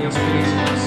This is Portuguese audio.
minhas prisões.